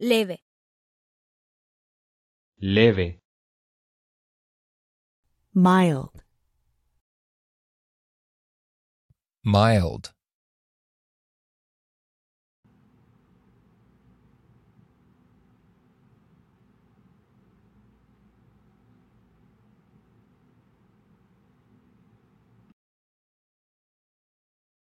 leve, leve, mild, mild,